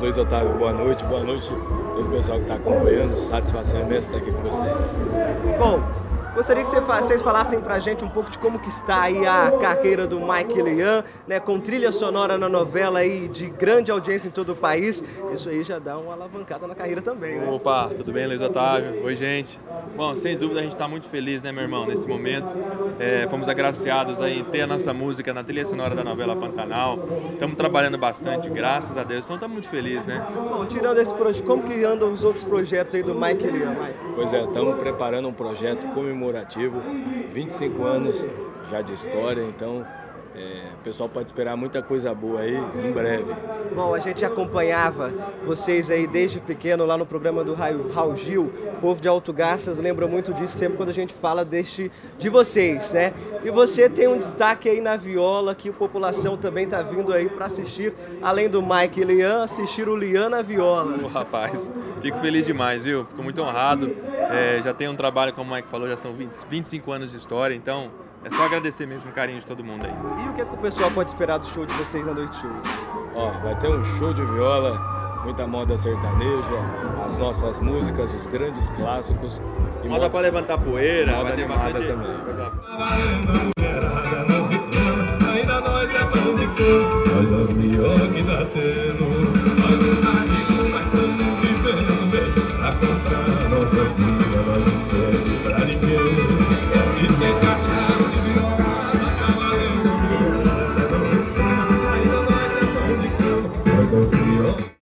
Luiz Otávio, boa noite, boa noite todo o pessoal que está acompanhando. Satisfação imensa estar aqui com vocês. Bom, Gostaria que vocês falassem pra gente um pouco de como que está aí a carreira do Mike Lian, né, com trilha sonora na novela aí de grande audiência em todo o país. Isso aí já dá uma alavancada na carreira também, né? Opa, tudo bem, Luiz Otávio? Oi, gente. Bom, sem dúvida a gente está muito feliz, né, meu irmão, nesse momento. É, fomos agraciados aí em ter a nossa música na trilha sonora da novela Pantanal. Estamos trabalhando bastante, graças a Deus. Então estamos muito felizes, né? Bom, tirando esse projeto, como que andam os outros projetos aí do Mike Lian, Mike? Pois é, estamos preparando um projeto comemorativo comemorativo, 25 anos já de história, então é, o pessoal pode esperar muita coisa boa aí em breve. Bom, a gente acompanhava vocês aí desde pequeno lá no programa do Raul Gil. O povo de Alto Garças lembra muito disso sempre quando a gente fala deste, de vocês, né? E você tem um destaque aí na viola que a população também está vindo aí para assistir, além do Mike e Lian, assistir o Lian na viola. Oh, rapaz, fico feliz demais, viu? Fico muito honrado. É, já tenho um trabalho, como o Mike falou, já são 20, 25 anos de história, então é só agradecer mesmo o carinho de todo mundo aí. E o que, é que o pessoal pode esperar do show de vocês na noite show? Ó, vai ter um show de viola, muita moda sertaneja, as nossas músicas, os grandes clássicos. E moda, moda para levantar poeira, moda vai ter bastante... também. Ainda nós é pão de cor, as que dá tendo,